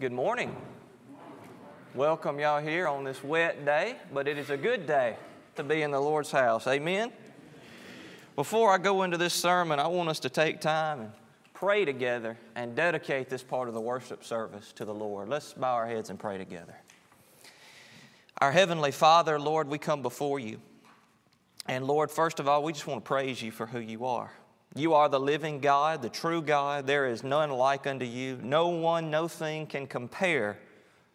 Good morning. Welcome y'all here on this wet day, but it is a good day to be in the Lord's house. Amen. Before I go into this sermon, I want us to take time and pray together and dedicate this part of the worship service to the Lord. Let's bow our heads and pray together. Our Heavenly Father, Lord, we come before you. And Lord, first of all, we just want to praise you for who you are. You are the living God, the true God. There is none like unto you. No one, no thing can compare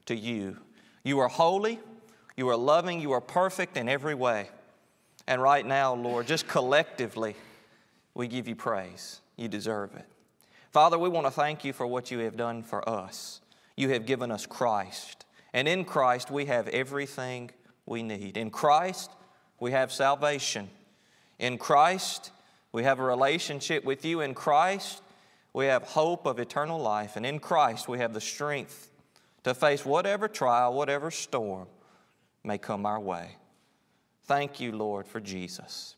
to you. You are holy, you are loving, you are perfect in every way. And right now, Lord, just collectively, we give you praise. You deserve it. Father, we want to thank you for what you have done for us. You have given us Christ. And in Christ, we have everything we need. In Christ, we have salvation. In Christ, we have a relationship with you. In Christ, we have hope of eternal life. And in Christ, we have the strength to face whatever trial, whatever storm may come our way. Thank you, Lord, for Jesus.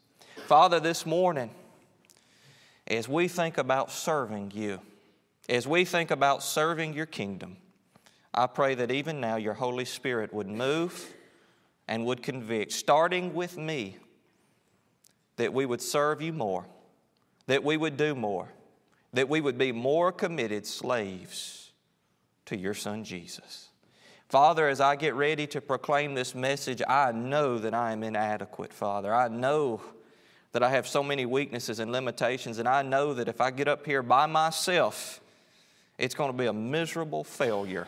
Father, this morning, as we think about serving you, as we think about serving your kingdom, I pray that even now your Holy Spirit would move and would convict, starting with me, that we would serve you more, that we would do more, that we would be more committed slaves to your Son Jesus. Father, as I get ready to proclaim this message, I know that I am inadequate, Father. I know that I have so many weaknesses and limitations, and I know that if I get up here by myself, it's going to be a miserable failure.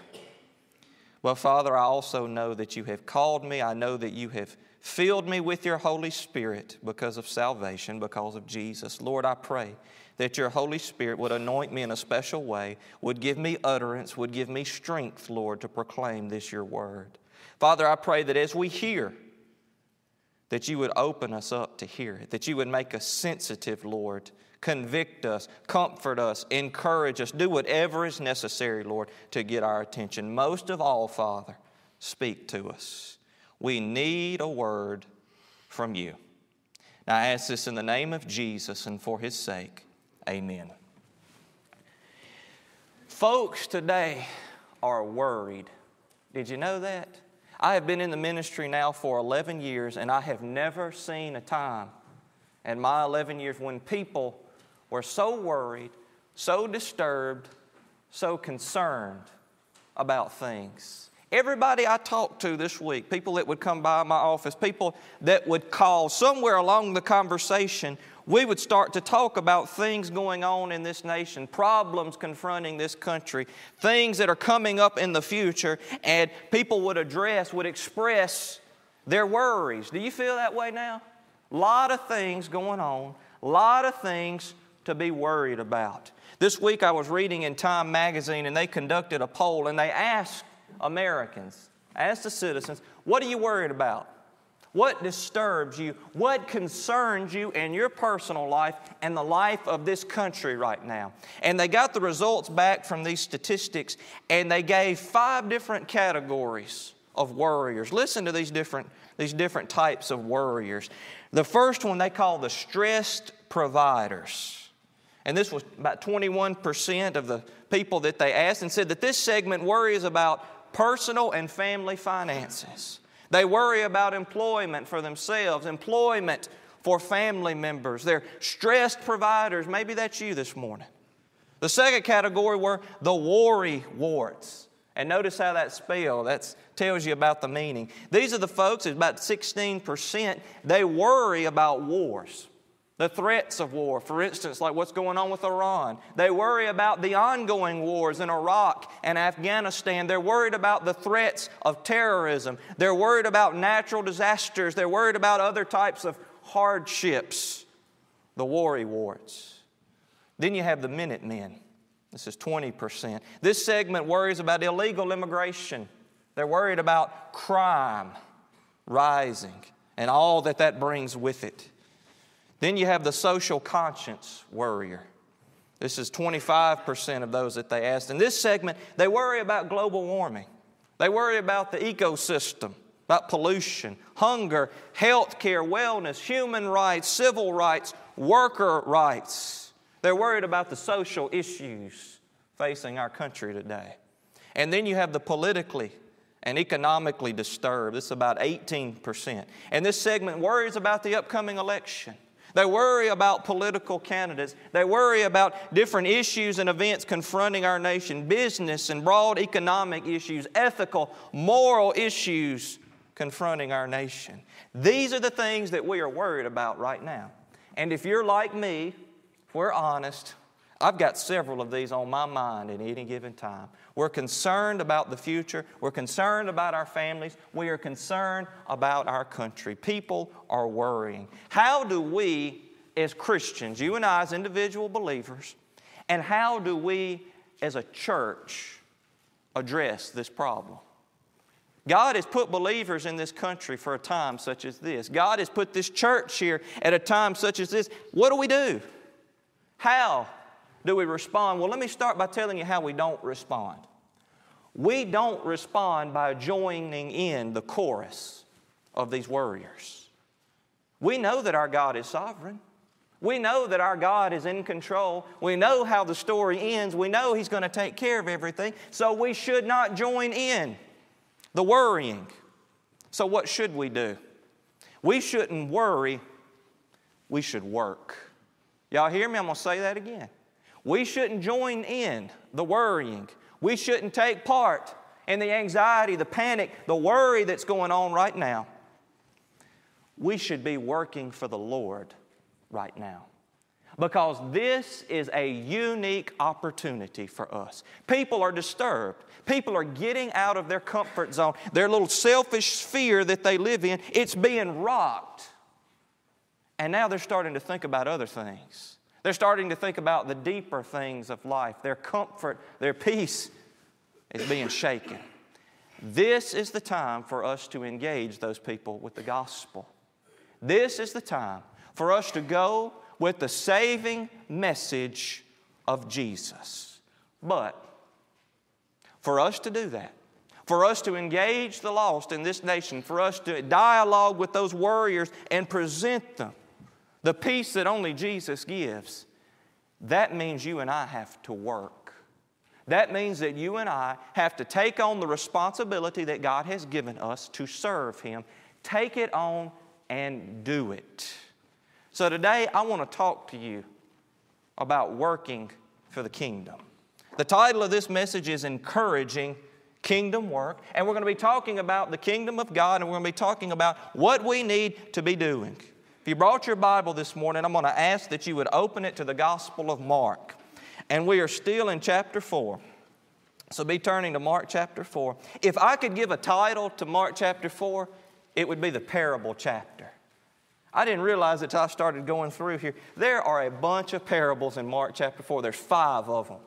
Well, Father, I also know that you have called me. I know that you have filled me with your Holy Spirit because of salvation, because of Jesus. Lord, I pray that your Holy Spirit would anoint me in a special way, would give me utterance, would give me strength, Lord, to proclaim this your word. Father, I pray that as we hear, that you would open us up to hear it, that you would make us sensitive, Lord, convict us, comfort us, encourage us, do whatever is necessary, Lord, to get our attention. Most of all, Father, speak to us. We need a word from you. Now, I ask this in the name of Jesus and for his sake. Amen. Folks today are worried. Did you know that? I have been in the ministry now for 11 years, and I have never seen a time in my 11 years when people were so worried, so disturbed, so concerned about things. Everybody I talked to this week, people that would come by my office, people that would call somewhere along the conversation, we would start to talk about things going on in this nation, problems confronting this country, things that are coming up in the future, and people would address, would express their worries. Do you feel that way now? A lot of things going on, a lot of things to be worried about. This week I was reading in Time magazine and they conducted a poll and they asked Americans, asked the citizens, what are you worried about? What disturbs you? What concerns you in your personal life and the life of this country right now? And they got the results back from these statistics and they gave five different categories of worriers. Listen to these different, these different types of worriers. The first one they call the stressed providers. And this was about 21% of the people that they asked and said that this segment worries about personal and family finances. They worry about employment for themselves, employment for family members. They're stressed providers. Maybe that's you this morning. The second category were the worry warts. And notice how that's spelled. That tells you about the meaning. These are the folks, it's about 16%, they worry about wars the threats of war, for instance, like what's going on with Iran. They worry about the ongoing wars in Iraq and Afghanistan. They're worried about the threats of terrorism. They're worried about natural disasters. They're worried about other types of hardships, the worry warts. Then you have the Minutemen. This is 20%. This segment worries about illegal immigration. They're worried about crime rising and all that that brings with it. Then you have the social conscience worrier. This is 25% of those that they asked. In this segment, they worry about global warming. They worry about the ecosystem, about pollution, hunger, health care, wellness, human rights, civil rights, worker rights. They're worried about the social issues facing our country today. And then you have the politically and economically disturbed. This is about 18%. And this segment worries about the upcoming election. They worry about political candidates. They worry about different issues and events confronting our nation, business and broad economic issues, ethical, moral issues confronting our nation. These are the things that we are worried about right now. And if you're like me, we're honest, I've got several of these on my mind at any given time. We're concerned about the future. We're concerned about our families. We are concerned about our country. People are worrying. How do we, as Christians, you and I as individual believers, and how do we as a church address this problem? God has put believers in this country for a time such as this. God has put this church here at a time such as this. What do we do? How do we respond? Well, let me start by telling you how we don't respond. We don't respond by joining in the chorus of these warriors. We know that our God is sovereign. We know that our God is in control. We know how the story ends. We know He's going to take care of everything. So we should not join in the worrying. So, what should we do? We shouldn't worry, we should work. Y'all hear me? I'm going to say that again. We shouldn't join in the worrying. We shouldn't take part in the anxiety, the panic, the worry that's going on right now. We should be working for the Lord right now. Because this is a unique opportunity for us. People are disturbed. People are getting out of their comfort zone, their little selfish sphere that they live in. It's being rocked. And now they're starting to think about other things. They're starting to think about the deeper things of life. Their comfort, their peace is being shaken. This is the time for us to engage those people with the gospel. This is the time for us to go with the saving message of Jesus. But for us to do that, for us to engage the lost in this nation, for us to dialogue with those warriors and present them the peace that only Jesus gives, that means you and I have to work. That means that you and I have to take on the responsibility that God has given us to serve Him. Take it on and do it. So today I want to talk to you about working for the kingdom. The title of this message is Encouraging Kingdom Work, and we're going to be talking about the kingdom of God and we're going to be talking about what we need to be doing. If you brought your Bible this morning, I'm going to ask that you would open it to the Gospel of Mark. And we are still in chapter 4. So be turning to Mark chapter 4. If I could give a title to Mark chapter 4, it would be the parable chapter. I didn't realize it until I started going through here. There are a bunch of parables in Mark chapter 4. There's five of them.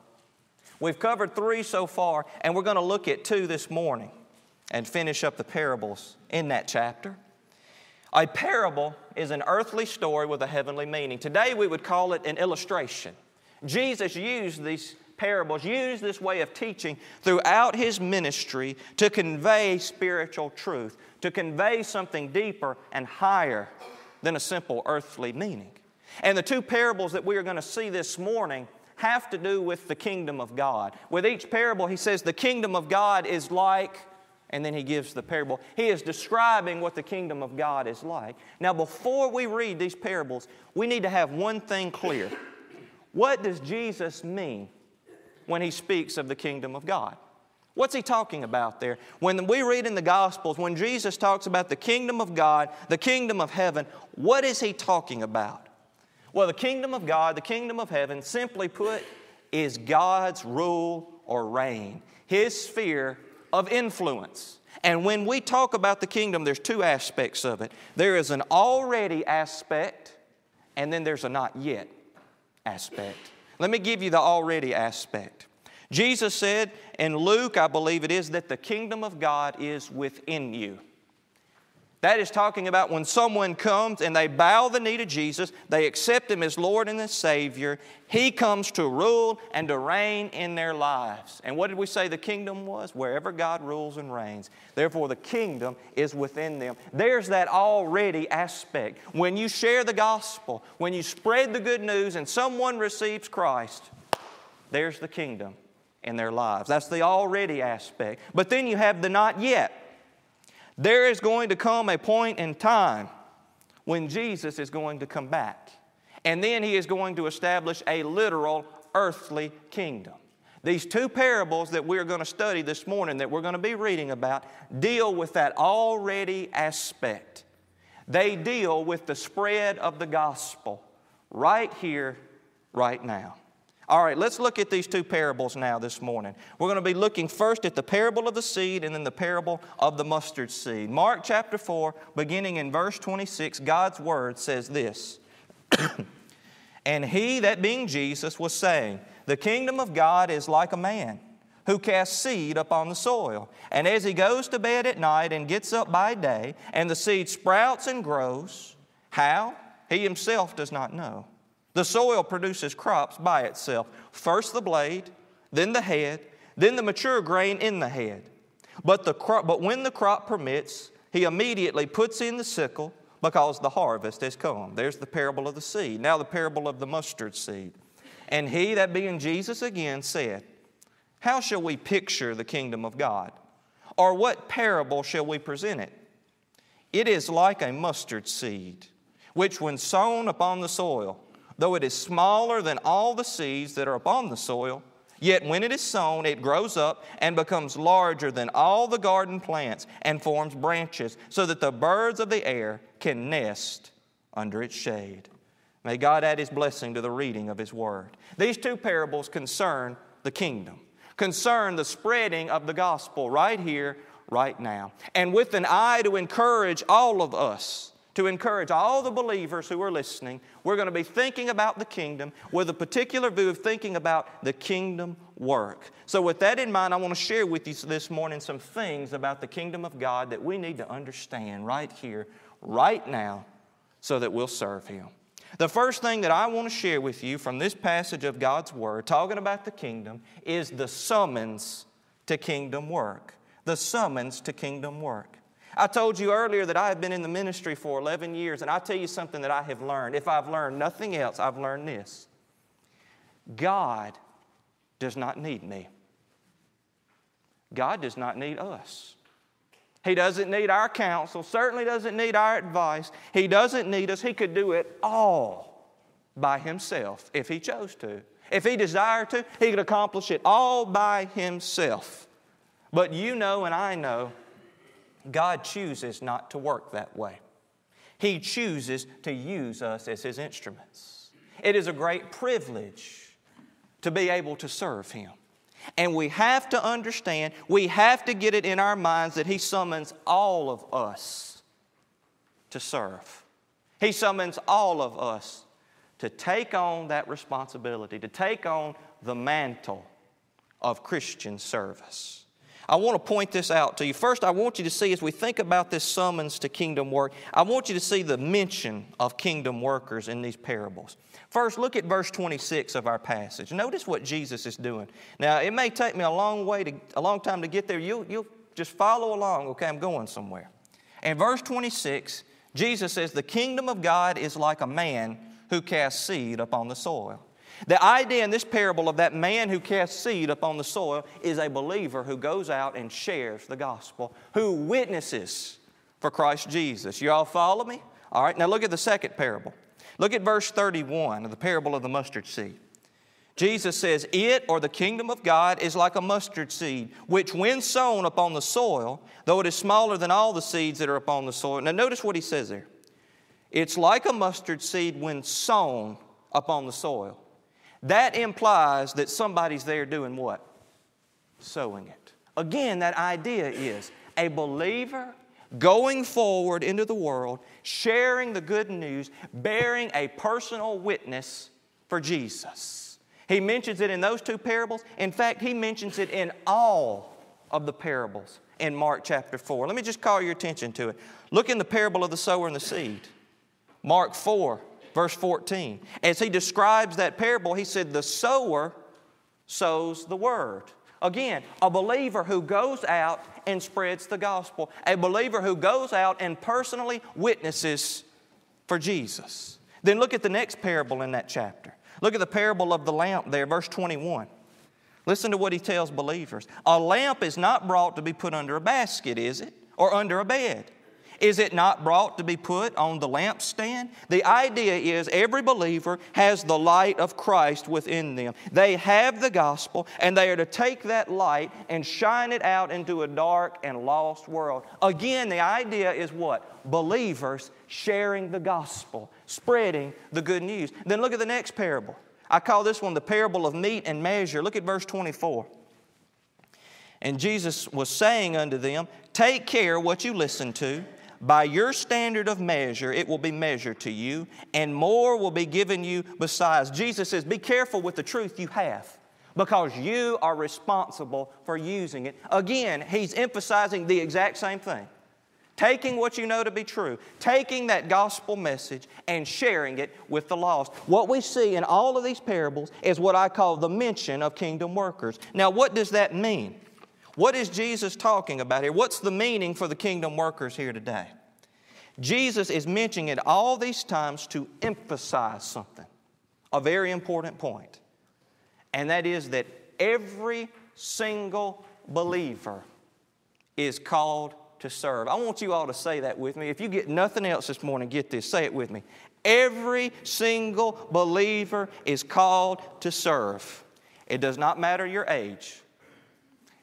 We've covered three so far, and we're going to look at two this morning and finish up the parables in that chapter. A parable is an earthly story with a heavenly meaning. Today we would call it an illustration. Jesus used these parables, used this way of teaching throughout his ministry to convey spiritual truth, to convey something deeper and higher than a simple earthly meaning. And the two parables that we are going to see this morning have to do with the kingdom of God. With each parable, he says the kingdom of God is like and then he gives the parable. He is describing what the kingdom of God is like. Now, before we read these parables, we need to have one thing clear. What does Jesus mean when he speaks of the kingdom of God? What's he talking about there? When we read in the Gospels, when Jesus talks about the kingdom of God, the kingdom of heaven, what is he talking about? Well, the kingdom of God, the kingdom of heaven, simply put, is God's rule or reign, his sphere of influence. And when we talk about the kingdom, there's two aspects of it there is an already aspect, and then there's a not yet aspect. Let me give you the already aspect. Jesus said in Luke, I believe it is, that the kingdom of God is within you. That is talking about when someone comes and they bow the knee to Jesus, they accept Him as Lord and as Savior. He comes to rule and to reign in their lives. And what did we say the kingdom was? Wherever God rules and reigns. Therefore, the kingdom is within them. There's that already aspect. When you share the gospel, when you spread the good news and someone receives Christ, there's the kingdom in their lives. That's the already aspect. But then you have the not yet. There is going to come a point in time when Jesus is going to come back. And then he is going to establish a literal earthly kingdom. These two parables that we're going to study this morning, that we're going to be reading about, deal with that already aspect. They deal with the spread of the gospel right here, right now. All right, let's look at these two parables now this morning. We're going to be looking first at the parable of the seed and then the parable of the mustard seed. Mark chapter 4, beginning in verse 26, God's word says this And he, that being Jesus, was saying, The kingdom of God is like a man who casts seed upon the soil. And as he goes to bed at night and gets up by day, and the seed sprouts and grows, how? He himself does not know. The soil produces crops by itself first the blade, then the head, then the mature grain in the head. But, the but when the crop permits, he immediately puts in the sickle because the harvest has come. There's the parable of the seed. Now, the parable of the mustard seed. And he, that being Jesus again, said, How shall we picture the kingdom of God? Or what parable shall we present it? It is like a mustard seed, which, when sown upon the soil, Though it is smaller than all the seeds that are upon the soil, yet when it is sown, it grows up and becomes larger than all the garden plants and forms branches, so that the birds of the air can nest under its shade. May God add His blessing to the reading of His Word. These two parables concern the kingdom, concern the spreading of the gospel right here, right now. And with an eye to encourage all of us to encourage all the believers who are listening. We're going to be thinking about the kingdom with a particular view of thinking about the kingdom work. So, with that in mind, I want to share with you this morning some things about the kingdom of God that we need to understand right here, right now, so that we'll serve Him. The first thing that I want to share with you from this passage of God's Word, talking about the kingdom, is the summons to kingdom work. The summons to kingdom work. I told you earlier that I have been in the ministry for 11 years, and I tell you something that I have learned. If I've learned nothing else, I've learned this God does not need me, God does not need us. He doesn't need our counsel, certainly doesn't need our advice. He doesn't need us. He could do it all by Himself if He chose to. If He desired to, He could accomplish it all by Himself. But you know, and I know, God chooses not to work that way. He chooses to use us as His instruments. It is a great privilege to be able to serve Him. And we have to understand, we have to get it in our minds that He summons all of us to serve. He summons all of us to take on that responsibility, to take on the mantle of Christian service. I want to point this out to you. First, I want you to see as we think about this summons to kingdom work, I want you to see the mention of kingdom workers in these parables. First, look at verse 26 of our passage. Notice what Jesus is doing. Now, it may take me a long way to, a long time to get there. You'll, you'll just follow along, okay? I'm going somewhere. In verse 26, Jesus says, The kingdom of God is like a man who casts seed upon the soil. The idea in this parable of that man who casts seed upon the soil is a believer who goes out and shares the gospel, who witnesses for Christ Jesus. You all follow me? All right, now look at the second parable. Look at verse 31 of the parable of the mustard seed. Jesus says, It or the kingdom of God is like a mustard seed, which when sown upon the soil, though it is smaller than all the seeds that are upon the soil. Now notice what he says there. It's like a mustard seed when sown upon the soil. That implies that somebody's there doing what? Sowing it. Again, that idea is a believer going forward into the world, sharing the good news, bearing a personal witness for Jesus. He mentions it in those two parables. In fact, he mentions it in all of the parables in Mark chapter 4. Let me just call your attention to it. Look in the parable of the sower and the seed. Mark 4, Verse 14. As he describes that parable, he said, The sower sows the word. Again, a believer who goes out and spreads the gospel, a believer who goes out and personally witnesses for Jesus. Then look at the next parable in that chapter. Look at the parable of the lamp there, verse 21. Listen to what he tells believers. A lamp is not brought to be put under a basket, is it? Or under a bed. Is it not brought to be put on the lampstand? The idea is every believer has the light of Christ within them. They have the gospel, and they are to take that light and shine it out into a dark and lost world. Again, the idea is what? Believers sharing the gospel, spreading the good news. Then look at the next parable. I call this one the parable of mete and measure. Look at verse 24. And Jesus was saying unto them, Take care what you listen to. By your standard of measure, it will be measured to you, and more will be given you besides. Jesus says, Be careful with the truth you have because you are responsible for using it. Again, he's emphasizing the exact same thing. Taking what you know to be true, taking that gospel message and sharing it with the lost. What we see in all of these parables is what I call the mention of kingdom workers. Now, what does that mean? What is Jesus talking about here? What's the meaning for the kingdom workers here today? Jesus is mentioning it all these times to emphasize something, a very important point, and that is that every single believer is called to serve. I want you all to say that with me. If you get nothing else this morning, get this. Say it with me. Every single believer is called to serve. It does not matter your age.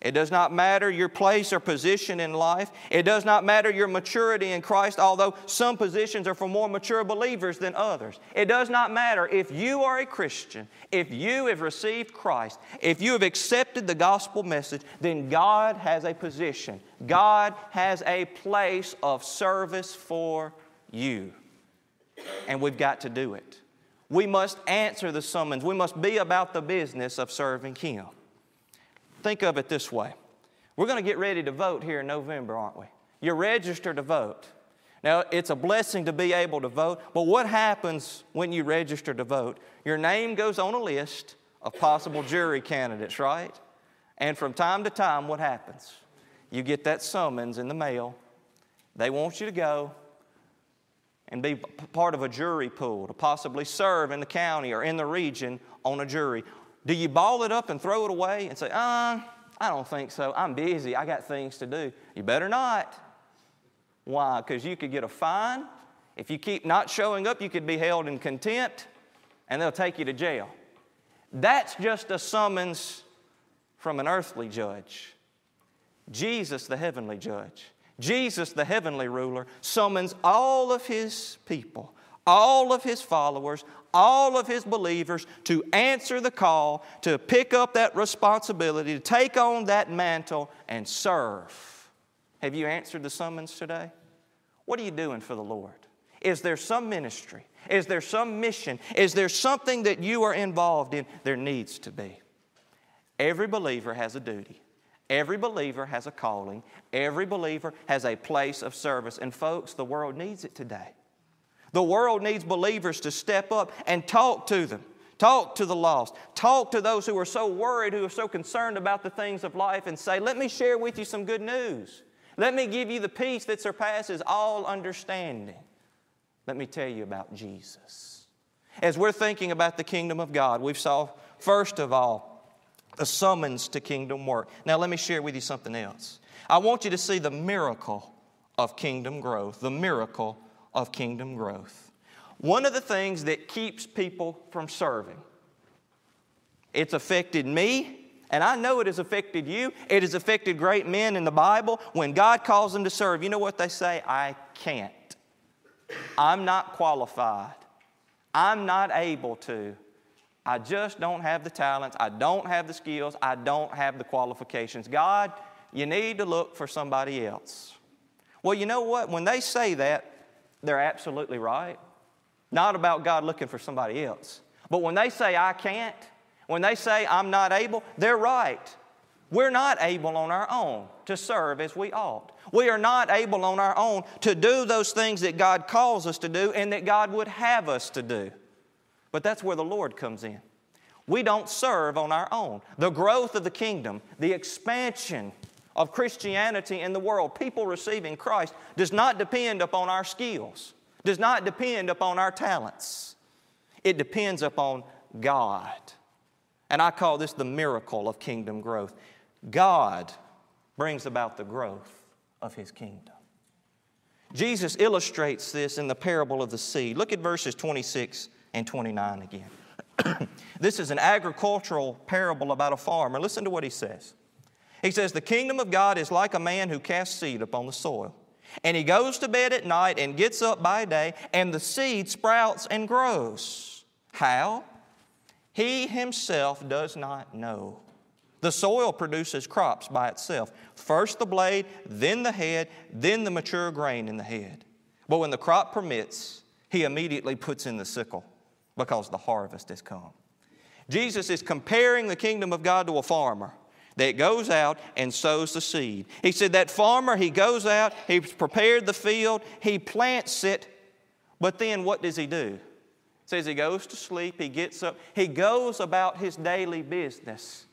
It does not matter your place or position in life. It does not matter your maturity in Christ, although some positions are for more mature believers than others. It does not matter if you are a Christian, if you have received Christ, if you have accepted the gospel message, then God has a position. God has a place of service for you. And we've got to do it. We must answer the summons. We must be about the business of serving Him. Think of it this way we're going to get ready to vote here in November, aren't we? You're registered to vote. Now, it's a blessing to be able to vote, but what happens when you register to vote? Your name goes on a list of possible jury candidates, right? And from time to time, what happens? You get that summons in the mail. They want you to go and be part of a jury pool to possibly serve in the county or in the region on a jury. Do you ball it up and throw it away and say, uh, I don't think so. I'm busy. I got things to do. You better not. Why? Because you could get a fine. If you keep not showing up, you could be held in contempt and they'll take you to jail. That's just a summons from an earthly judge. Jesus, the heavenly judge, Jesus, the heavenly ruler, summons all of his people, all of his followers, all of his believers to answer the call, to pick up that responsibility, to take on that mantle and serve. Have you answered the summons today? What are you doing for the Lord? Is there some ministry? Is there some mission? Is there something that you are involved in? There needs to be. Every believer has a duty. Every believer has a calling. Every believer has a place of service. And folks, the world needs it today. The world needs believers to step up and talk to them. Talk to the lost. Talk to those who are so worried, who are so concerned about the things of life, and say, Let me share with you some good news. Let me give you the peace that surpasses all understanding. Let me tell you about Jesus. As we're thinking about the kingdom of God, we saw, first of all, the summons to kingdom work. Now, let me share with you something else. I want you to see the miracle of kingdom growth, the miracle of kingdom growth. One of the things that keeps people from serving, it's affected me, and I know it has affected you. It has affected great men in the Bible. When God calls them to serve, you know what they say? I can't. I'm not qualified. I'm not able to. I just don't have the talents. I don't have the skills. I don't have the qualifications. God, you need to look for somebody else. Well, you know what? When they say that, they're absolutely right. Not about God looking for somebody else. But when they say, I can't, when they say, I'm not able, they're right. We're not able on our own to serve as we ought. We are not able on our own to do those things that God calls us to do and that God would have us to do. But that's where the Lord comes in. We don't serve on our own. The growth of the kingdom, the expansion of Christianity in the world, people receiving Christ, does not depend upon our skills, does not depend upon our talents. It depends upon God. And I call this the miracle of kingdom growth. God brings about the growth of his kingdom. Jesus illustrates this in the parable of the seed. Look at verses 26 and 29 again. this is an agricultural parable about a farmer. Listen to what he says. He says, The kingdom of God is like a man who casts seed upon the soil. And he goes to bed at night and gets up by day, and the seed sprouts and grows. How? He himself does not know. The soil produces crops by itself first the blade, then the head, then the mature grain in the head. But when the crop permits, he immediately puts in the sickle because the harvest has come. Jesus is comparing the kingdom of God to a farmer that goes out and sows the seed. He said that farmer, he goes out, he's prepared the field, he plants it, but then what does he do? Says he goes to sleep, he gets up, he goes about his daily business,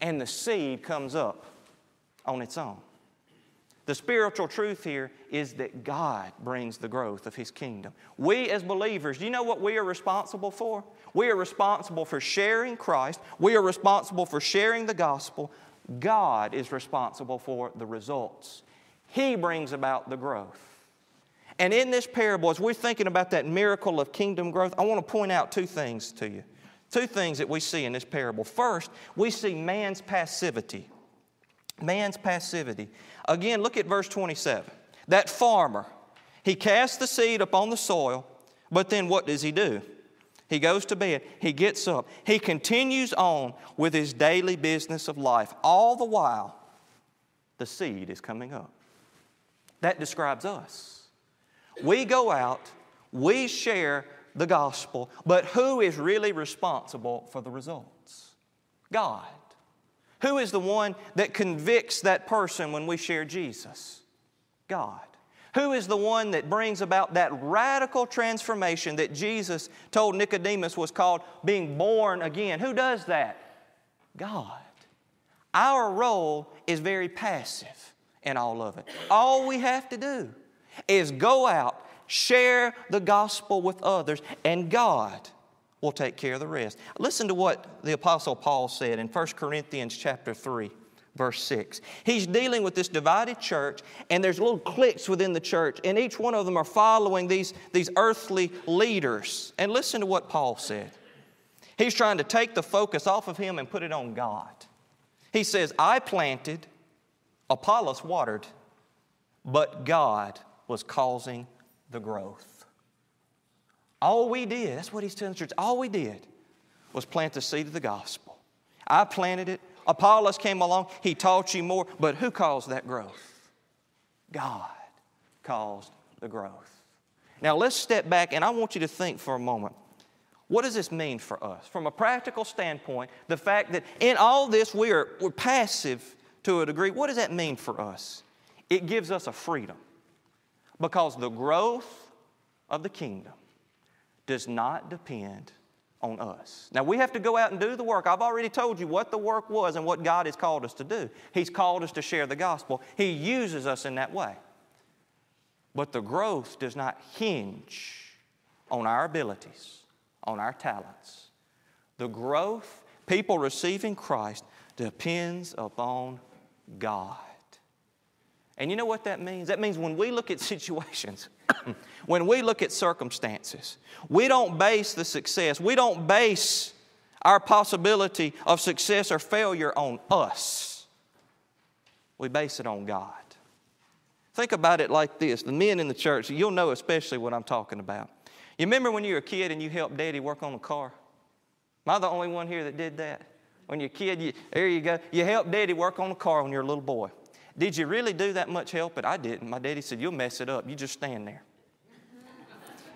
and the seed comes up on its own. The spiritual truth here is that God brings the growth of His kingdom. We as believers, do you know what we are responsible for? We are responsible for sharing Christ. We are responsible for sharing the gospel. God is responsible for the results. He brings about the growth. And in this parable, as we're thinking about that miracle of kingdom growth, I want to point out two things to you. Two things that we see in this parable. First, we see man's passivity. Man's passivity. Again, look at verse 27. That farmer, he casts the seed upon the soil, but then what does he do? He goes to bed. He gets up. He continues on with his daily business of life. All the while, the seed is coming up. That describes us. We go out, we share the gospel, but who is really responsible for the results? God. Who is the one that convicts that person when we share Jesus? God. Who is the one that brings about that radical transformation that Jesus told Nicodemus was called being born again? Who does that? God. Our role is very passive in all of it. All we have to do is go out, share the gospel with others, and God will take care of the rest. Listen to what the apostle Paul said in 1 Corinthians chapter 3 verse 6. He's dealing with this divided church, and there's little cliques within the church, and each one of them are following these, these earthly leaders. And listen to what Paul said. He's trying to take the focus off of him and put it on God. He says, I planted, Apollos watered, but God was causing the growth. All we did, that's what he's telling the church, all we did was plant the seed of the gospel. I planted it, Apollos came along, he taught you more, but who caused that growth? God caused the growth. Now let's step back and I want you to think for a moment. What does this mean for us? From a practical standpoint, the fact that in all this we are, we're passive to a degree, what does that mean for us? It gives us a freedom because the growth of the kingdom does not depend on us. Now, we have to go out and do the work. I've already told you what the work was and what God has called us to do. He's called us to share the gospel, He uses us in that way. But the growth does not hinge on our abilities, on our talents. The growth, people receiving Christ, depends upon God. And you know what that means? That means when we look at situations, when we look at circumstances, we don't base the success, we don't base our possibility of success or failure on us. We base it on God. Think about it like this the men in the church, you'll know especially what I'm talking about. You remember when you were a kid and you helped daddy work on the car? Am I the only one here that did that? When you're a kid, you, there you go. You helped daddy work on the car when you're a little boy. Did you really do that much help? But I didn't. My daddy said, You'll mess it up. You just stand there.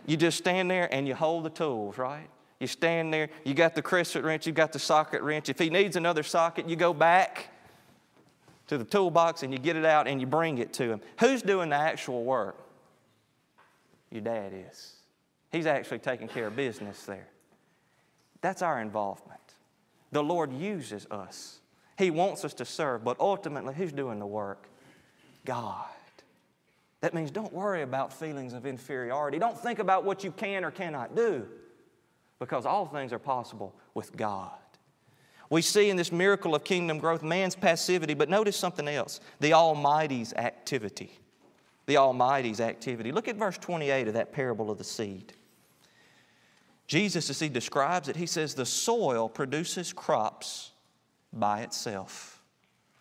you just stand there and you hold the tools, right? You stand there, you got the crescent wrench, you got the socket wrench. If he needs another socket, you go back to the toolbox and you get it out and you bring it to him. Who's doing the actual work? Your dad is. He's actually taking care of business there. That's our involvement. The Lord uses us he wants us to serve, but ultimately, who's doing the work? God. That means don't worry about feelings of inferiority. Don't think about what you can or cannot do, because all things are possible with God. We see in this miracle of kingdom growth man's passivity, but notice something else the Almighty's activity. The Almighty's activity. Look at verse 28 of that parable of the seed. Jesus, as he describes it, he says, The soil produces crops by itself.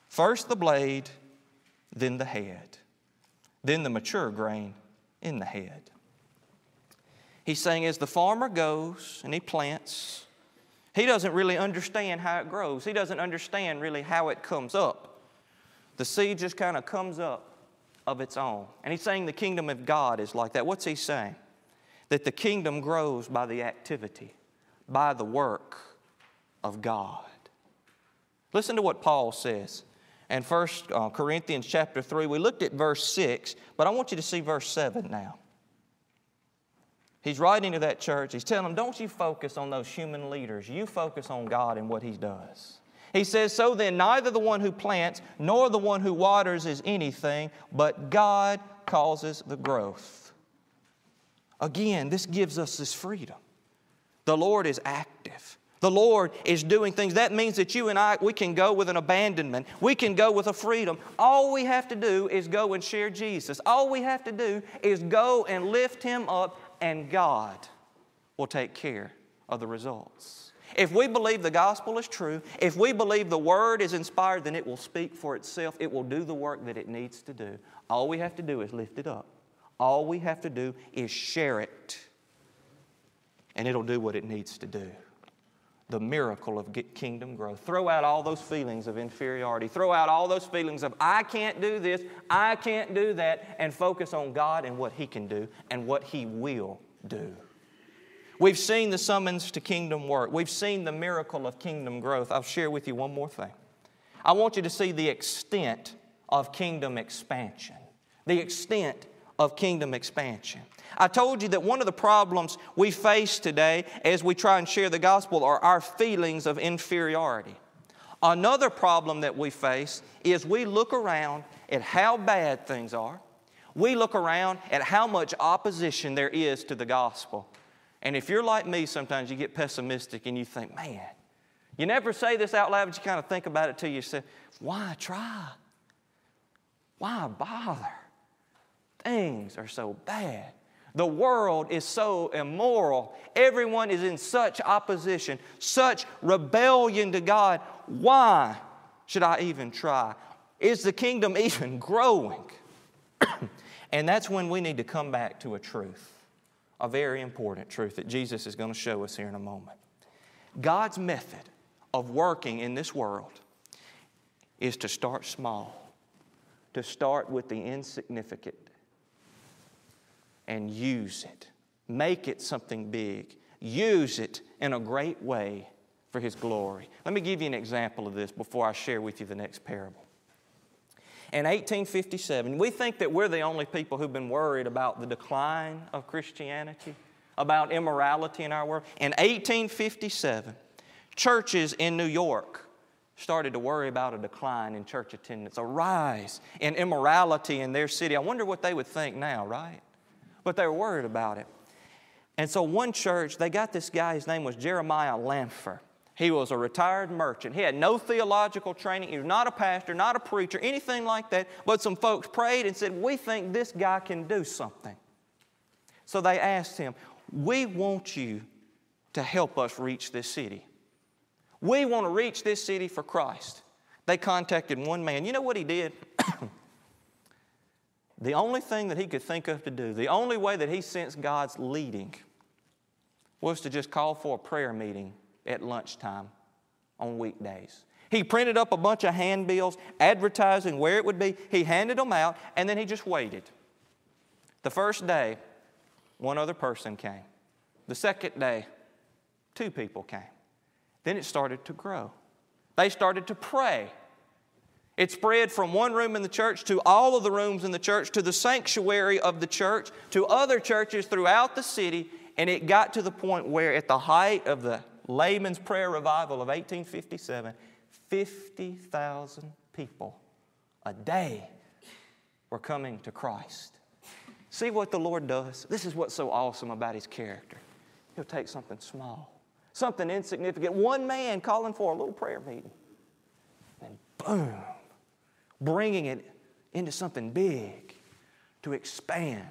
First the blade, then the head, then the mature grain in the head. He's saying, as the farmer goes and he plants, he doesn't really understand how it grows. He doesn't understand really how it comes up. The seed just kind of comes up of its own. And he's saying the kingdom of God is like that. What's he saying? That the kingdom grows by the activity, by the work of God. Listen to what Paul says in 1 uh, Corinthians chapter 3. We looked at verse 6, but I want you to see verse 7 now. He's writing to that church. He's telling them, don't you focus on those human leaders. You focus on God and what He does. He says, So then, neither the one who plants nor the one who waters is anything, but God causes the growth. Again, this gives us this freedom. The Lord is active. The Lord is doing things. That means that you and I, we can go with an abandonment. We can go with a freedom. All we have to do is go and share Jesus. All we have to do is go and lift Him up and God will take care of the results. If we believe the gospel is true, if we believe the word is inspired, then it will speak for itself. It will do the work that it needs to do. All we have to do is lift it up. All we have to do is share it, and it'll do what it needs to do. The miracle of kingdom growth. Throw out all those feelings of inferiority. Throw out all those feelings of, I can't do this, I can't do that, and focus on God and what He can do and what He will do. We've seen the summons to kingdom work. We've seen the miracle of kingdom growth. I'll share with you one more thing. I want you to see the extent of kingdom expansion. The extent of kingdom expansion. I told you that one of the problems we face today as we try and share the gospel are our feelings of inferiority. Another problem that we face is we look around at how bad things are. We look around at how much opposition there is to the gospel. And if you're like me, sometimes you get pessimistic and you think, man, you never say this out loud, but you kind of think about it to yourself. Why try? Why bother? Things are so bad. The world is so immoral. Everyone is in such opposition, such rebellion to God. Why should I even try? Is the kingdom even growing? and that's when we need to come back to a truth, a very important truth that Jesus is going to show us here in a moment. God's method of working in this world is to start small, to start with the insignificant, and use it. Make it something big. Use it in a great way for His glory. Let me give you an example of this before I share with you the next parable. In 1857, we think that we're the only people who've been worried about the decline of Christianity, about immorality in our world. In 1857, churches in New York started to worry about a decline in church attendance, a rise in immorality in their city. I wonder what they would think now, right? But they were worried about it. And so one church, they got this guy, his name was Jeremiah Lanphier. He was a retired merchant. He had no theological training. He was not a pastor, not a preacher, anything like that. But some folks prayed and said, We think this guy can do something. So they asked him, We want you to help us reach this city. We want to reach this city for Christ. They contacted one man. You know what he did? The only thing that he could think of to do, the only way that he sensed God's leading, was to just call for a prayer meeting at lunchtime on weekdays. He printed up a bunch of handbills advertising where it would be. He handed them out, and then he just waited. The first day, one other person came. The second day, two people came. Then it started to grow. They started to pray it spread from one room in the church to all of the rooms in the church, to the sanctuary of the church, to other churches throughout the city, and it got to the point where, at the height of the layman's prayer revival of 1857, 50,000 people a day were coming to Christ. See what the Lord does? This is what's so awesome about His character. He'll take something small something insignificant, one man calling for a little prayer meeting. And boom, bringing it into something big to expand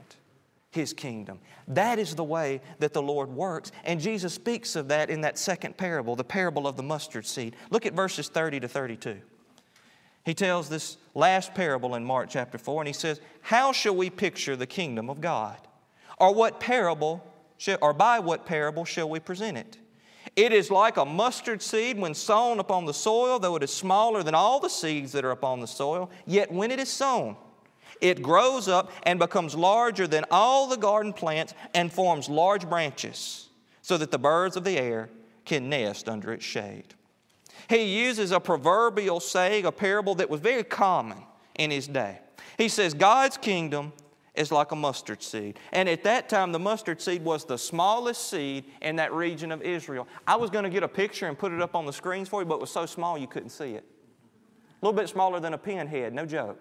his kingdom. That is the way that the Lord works. And Jesus speaks of that in that second parable, the parable of the mustard seed. Look at verses 30 to 32. He tells this last parable in Mark chapter 4, and he says, How shall we picture the kingdom of God? Or what parable, or by what parable shall we present it? It is like a mustard seed when sown upon the soil, though it is smaller than all the seeds that are upon the soil. Yet when it is sown, it grows up and becomes larger than all the garden plants and forms large branches so that the birds of the air can nest under its shade. He uses a proverbial saying, a parable that was very common in his day. He says, God's kingdom is like a mustard seed. And at that time, the mustard seed was the smallest seed in that region of Israel. I was going to get a picture and put it up on the screens for you, but it was so small you couldn't see it. A little bit smaller than a pinhead, no joke.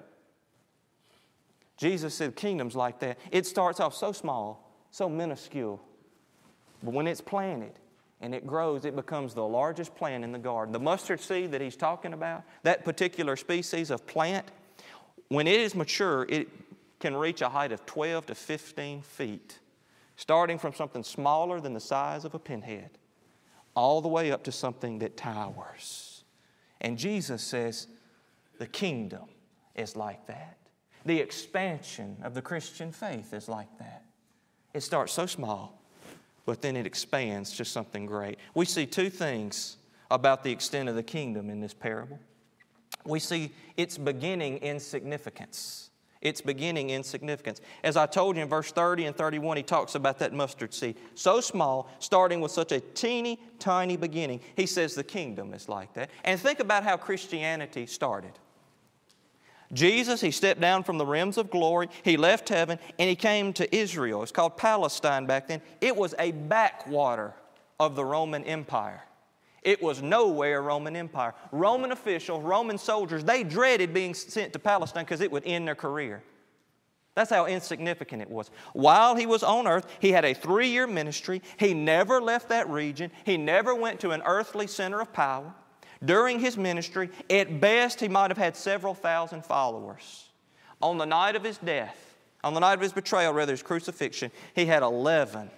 Jesus said, Kingdoms like that. It starts off so small, so minuscule. But when it's planted and it grows, it becomes the largest plant in the garden. The mustard seed that he's talking about, that particular species of plant, when it is mature, it can reach a height of 12 to 15 feet, starting from something smaller than the size of a pinhead, all the way up to something that towers. And Jesus says, the kingdom is like that. The expansion of the Christian faith is like that. It starts so small, but then it expands to something great. We see two things about the extent of the kingdom in this parable. We see its beginning in significance. Its beginning in significance. As I told you in verse 30 and 31, he talks about that mustard seed. So small, starting with such a teeny tiny beginning. He says the kingdom is like that. And think about how Christianity started. Jesus, he stepped down from the realms of glory, he left heaven, and he came to Israel. It's called Palestine back then. It was a backwater of the Roman Empire. It was nowhere Roman Empire. Roman officials, Roman soldiers, they dreaded being sent to Palestine because it would end their career. That's how insignificant it was. While he was on earth, he had a three year ministry. He never left that region, he never went to an earthly center of power. During his ministry, at best, he might have had several thousand followers. On the night of his death, on the night of his betrayal, rather, his crucifixion, he had 11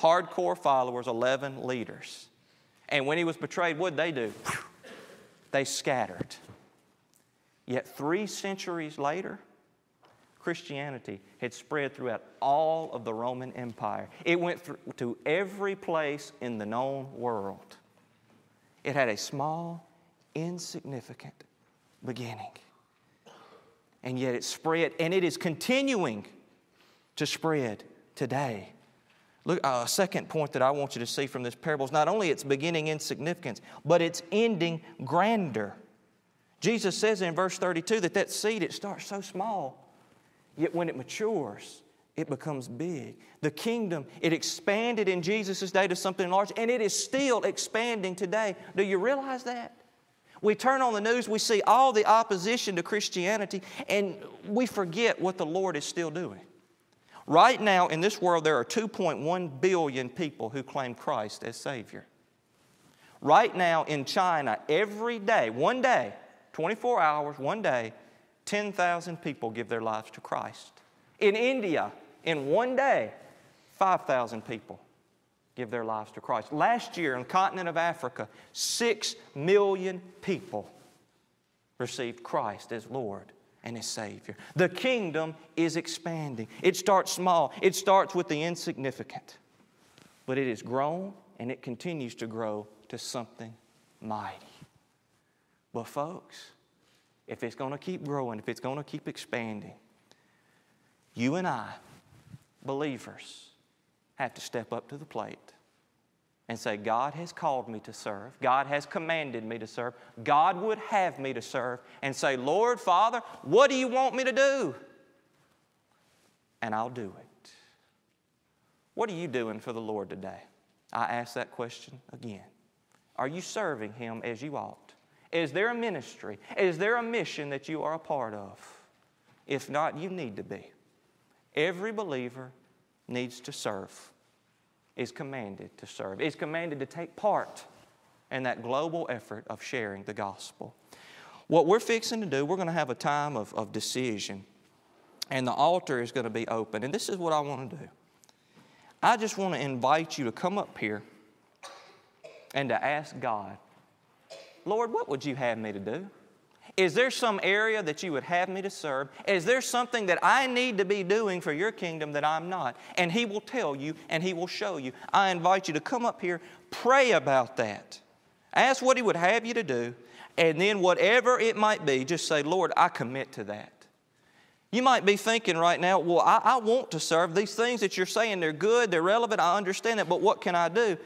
hardcore followers, 11 leaders. And when he was betrayed, what did they do? They scattered. Yet three centuries later, Christianity had spread throughout all of the Roman Empire. It went to every place in the known world. It had a small, insignificant beginning. And yet it spread, and it is continuing to spread today. Look, a second point that I want you to see from this parable is not only its beginning insignificance, but its ending grander. Jesus says in verse 32 that that seed, it starts so small, yet when it matures, it becomes big. The kingdom, it expanded in Jesus' day to something large, and it is still expanding today. Do you realize that? We turn on the news, we see all the opposition to Christianity, and we forget what the Lord is still doing. Right now, in this world, there are 2.1 billion people who claim Christ as Savior. Right now, in China, every day, one day, 24 hours, one day, 10,000 people give their lives to Christ. In India, in one day, 5,000 people give their lives to Christ. Last year, in the continent of Africa, 6 million people received Christ as Lord and his Savior. The kingdom is expanding. It starts small, it starts with the insignificant, but it has grown and it continues to grow to something mighty. But, folks, if it's going to keep growing, if it's going to keep expanding, you and I, believers, have to step up to the plate and say, God has called me to serve. God has commanded me to serve. God would have me to serve. And say, Lord, Father, what do you want me to do? And I'll do it. What are you doing for the Lord today? I ask that question again. Are you serving Him as you ought? Is there a ministry? Is there a mission that you are a part of? If not, you need to be. Every believer needs to serve. Is commanded to serve, is commanded to take part in that global effort of sharing the gospel. What we're fixing to do, we're going to have a time of, of decision, and the altar is going to be open. And this is what I want to do. I just want to invite you to come up here and to ask God, Lord, what would you have me to do? Is there some area that you would have me to serve? Is there something that I need to be doing for your kingdom that I'm not? And He will tell you and He will show you. I invite you to come up here, pray about that. Ask what He would have you to do, and then whatever it might be, just say, Lord, I commit to that. You might be thinking right now, well, I, I want to serve. These things that you're saying, they're good, they're relevant, I understand that, but what can I do?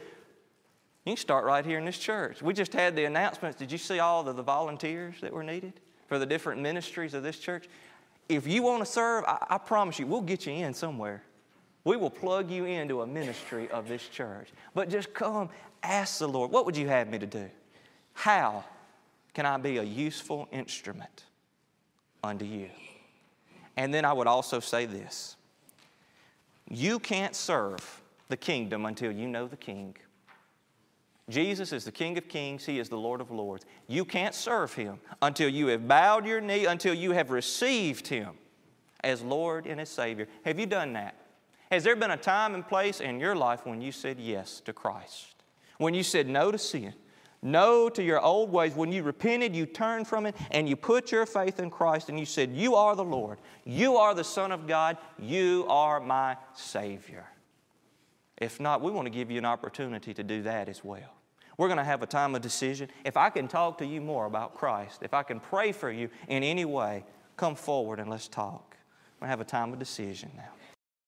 You can start right here in this church. We just had the announcements. Did you see all of the volunteers that were needed for the different ministries of this church? If you want to serve, I, I promise you, we'll get you in somewhere. We will plug you into a ministry of this church. But just come, ask the Lord, what would you have me to do? How can I be a useful instrument unto you? And then I would also say this you can't serve the kingdom until you know the king. Jesus is the King of Kings, He is the Lord of Lords. You can't serve Him until you have bowed your knee, until you have received Him as Lord and as Savior. Have you done that? Has there been a time and place in your life when you said yes to Christ? When you said no to sin, no to your old ways, when you repented, you turned from it, and you put your faith in Christ and you said, You are the Lord, you are the Son of God, you are my Savior. If not, we want to give you an opportunity to do that as well. We're going to have a time of decision. If I can talk to you more about Christ, if I can pray for you in any way, come forward and let's talk. We're going to have a time of decision now.